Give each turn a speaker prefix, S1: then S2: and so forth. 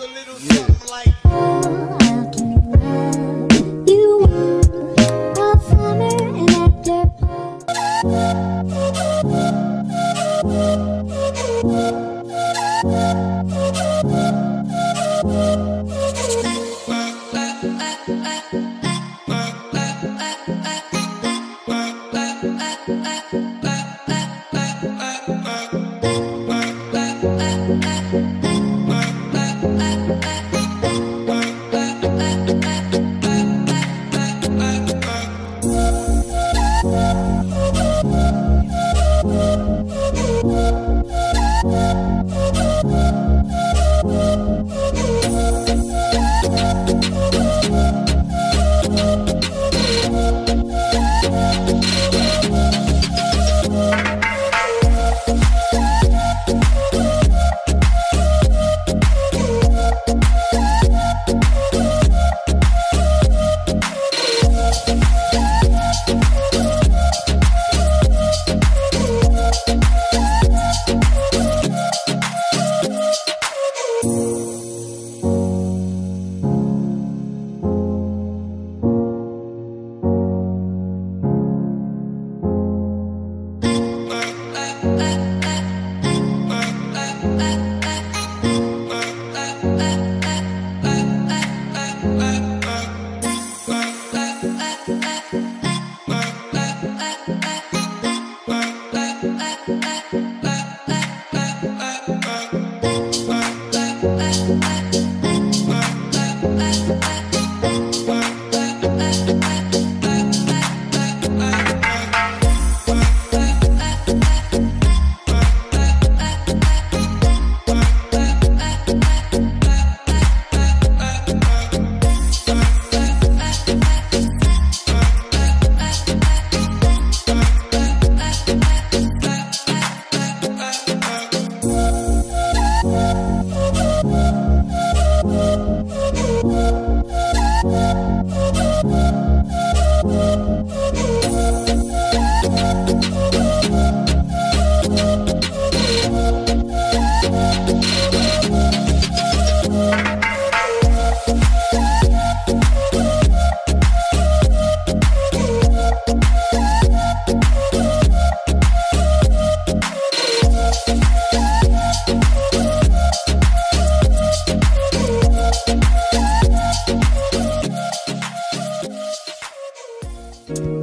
S1: a little something like.
S2: I'll give you what you and.
S1: Bye.